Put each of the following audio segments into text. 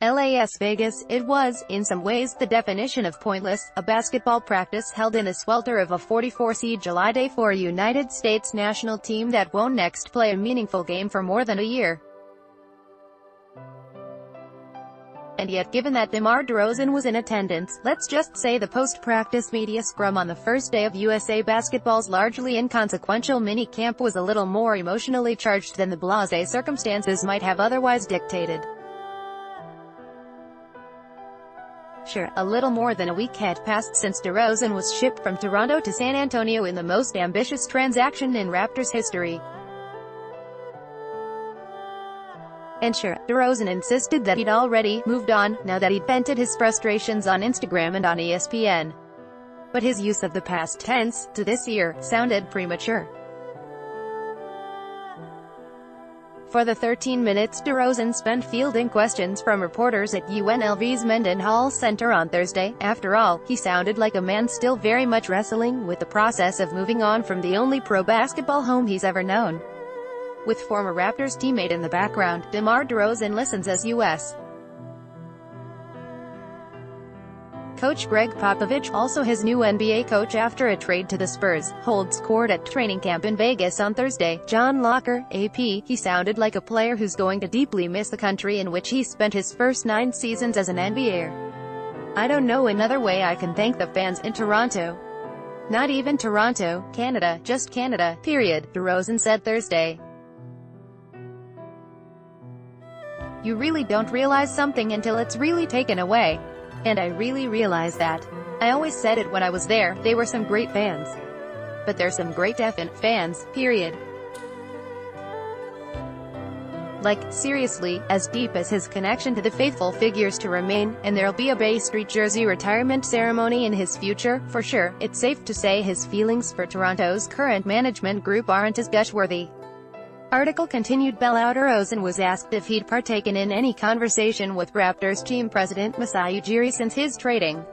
LAS Vegas, it was, in some ways, the definition of pointless, a basketball practice held in a swelter of a 44-seed July day for a United States national team that won't next play a meaningful game for more than a year. And yet given that DeMar DeRozan was in attendance, let's just say the post-practice media scrum on the first day of USA Basketball's largely inconsequential mini-camp was a little more emotionally charged than the blasé circumstances might have otherwise dictated. Sure, a little more than a week had passed since DeRozan was shipped from Toronto to San Antonio in the most ambitious transaction in Raptors history. And sure, DeRozan insisted that he'd already moved on, now that he'd vented his frustrations on Instagram and on ESPN. But his use of the past tense, to this year, sounded premature. For the 13 minutes DeRozan spent fielding questions from reporters at UNLV's Mendenhall Center on Thursday. After all, he sounded like a man still very much wrestling with the process of moving on from the only pro basketball home he's ever known. With former Raptors teammate in the background, DeMar DeRozan listens as U.S. Coach Gregg Popovich, also his new NBA coach after a trade to the Spurs, holds court at training camp in Vegas on Thursday. John Locher, AP, he sounded like a player who's going to deeply miss the country in which he spent his first nine seasons as an NBAer. I don't know another way I can thank the fans in Toronto. Not even Toronto, Canada, just Canada, period, DeRozan said Thursday. You really don't realize something until it's really taken away. And I really realized that. I always said it when I was there, they were some great fans. But there's some great effing fans, period. Like, seriously, as deep as his connection to the faithful figures to remain, and there'll be a Bay Street jersey retirement ceremony in his future, for sure, it's safe to say his feelings for Toronto's current management group aren't as gushworthy. Article continued Bell DeRozan was asked if he'd partaken in any conversation with Raptors team president Masai Ujiri since his trading.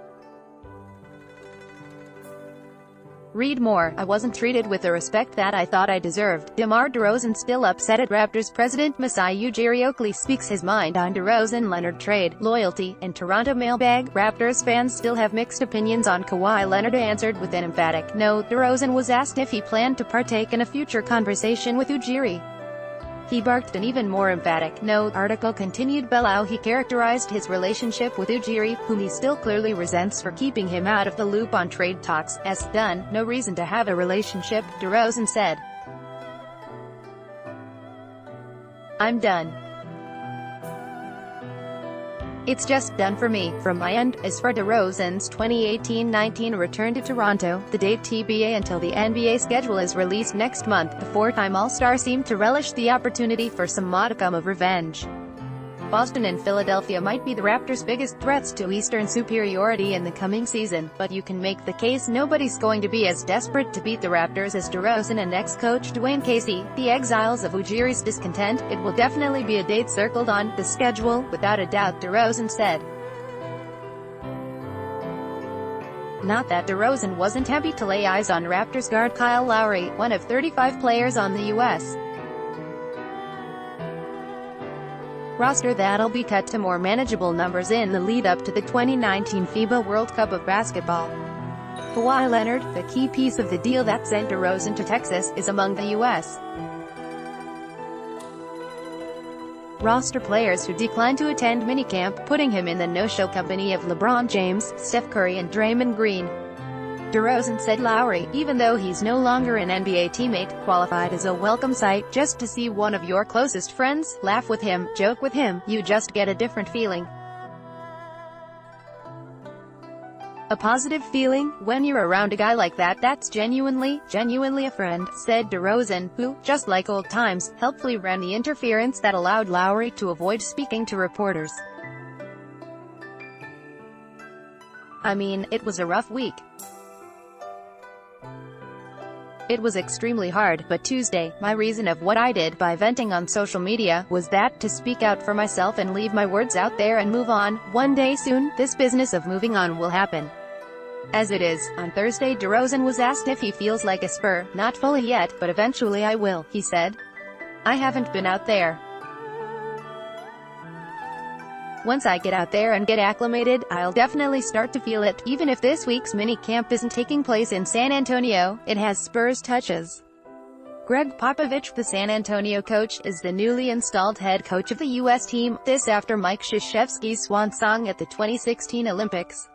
Read more, I wasn't treated with the respect that I thought I deserved. DeMar DeRozan still upset at Raptors president Masai Ujiri Oakley speaks his mind on DeRozan-Leonard trade, loyalty, and Toronto mailbag. Raptors fans still have mixed opinions on Kawhi Leonard answered with an emphatic no. DeRozan was asked if he planned to partake in a future conversation with Ujiri. He barked an even more emphatic no. Article continued Below he characterized his relationship with Ujiri, whom he still clearly resents for keeping him out of the loop on trade talks, as done, no reason to have a relationship, DeRozan said. I'm done. It's just done for me, from my end. As for DeRozan's 2018-19 return to Toronto, the date TBA until the NBA schedule is released next month, the four-time All-Star seemed to relish the opportunity for some modicum of revenge. Boston and Philadelphia might be the Raptors' biggest threats to Eastern superiority in the coming season, but you can make the case nobody's going to be as desperate to beat the Raptors as DeRozan and ex-coach Dwane Casey. The exiles of Ujiri's discontent, it will definitely be a date circled on the schedule, without a doubt DeRozan said. Not that DeRozan wasn't happy to lay eyes on Raptors guard Kyle Lowry, one of 35 players on the U.S. roster that'll be cut to more manageable numbers in the lead-up to the 2019 FIBA World Cup of Basketball. Kawhi Leonard, the key piece of the deal that sent DeRozan to Texas, is among the U.S. roster players who declined to attend minicamp, putting him in the no-show company of LeBron James, Steph Curry and Draymond Green. DeRozan said Lowry, even though he's no longer an NBA teammate, qualified as a welcome sight, just to see one of your closest friends, laugh with him, joke with him, you just get a different feeling. A positive feeling, when you're around a guy like that that's genuinely, genuinely a friend, said DeRozan, who, just like old times, helpfully ran the interference that allowed Lowry to avoid speaking to reporters. I mean, it was a rough week. It was extremely hard, but Tuesday, my reason of what I did by venting on social media, was that, to speak out for myself and leave my words out there and move on. One day soon, this business of moving on will happen. As it is, on Thursday DeRozan was asked if he feels like a Spur, not fully yet, but eventually I will, he said. I haven't been out there. Once I get out there and get acclimated, I'll definitely start to feel it. Even if this week's mini camp isn't taking place in San Antonio, it has Spurs touches. Gregg Popovich, the San Antonio coach, is the newly installed head coach of the U.S. team, this after Mike Krzyzewski's swan song at the 2016 Olympics.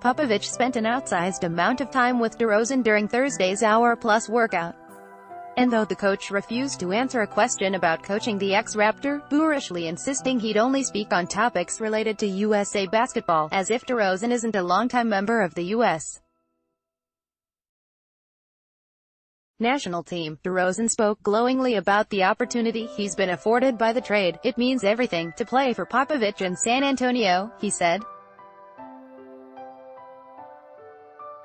Popovich spent an outsized amount of time with DeRozan during Thursday's hour-plus workout. And though the coach refused to answer a question about coaching the ex-Raptor, boorishly insisting he'd only speak on topics related to USA basketball, as if DeRozan isn't a longtime member of the U.S. national team. DeRozan spoke glowingly about the opportunity he's been afforded by the trade. It means everything to play for Popovich in San Antonio, he said.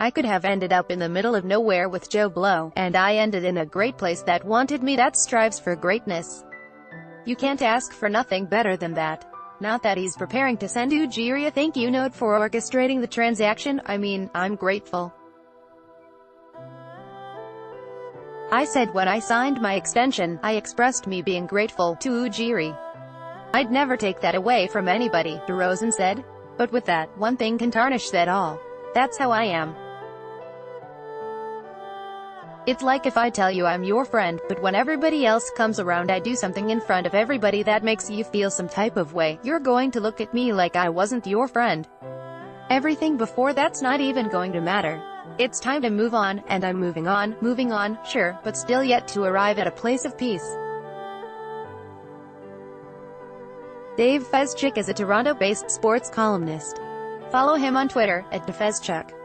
I could have ended up in the middle of nowhere with Joe Blow, and I ended in a great place that wanted me that strives for greatness. You can't ask for nothing better than that. Not that he's preparing to send Ujiri a thank you note for orchestrating the transaction, I mean, I'm grateful. I said when I signed my extension, I expressed me being grateful to Ujiri. I'd never take that away from anybody, DeRozan said. But with that, one thing can tarnish that all. That's how I am. It's like if I tell you I'm your friend, but when everybody else comes around I do something in front of everybody that makes you feel some type of way, you're going to look at me like I wasn't your friend. Everything before that's not even going to matter. It's time to move on, and I'm moving on, moving on, sure, but still yet to arrive at a place of peace. Dave Feschuk is a Toronto-based sports columnist. Follow him on Twitter, at DFeschuk.